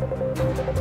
Música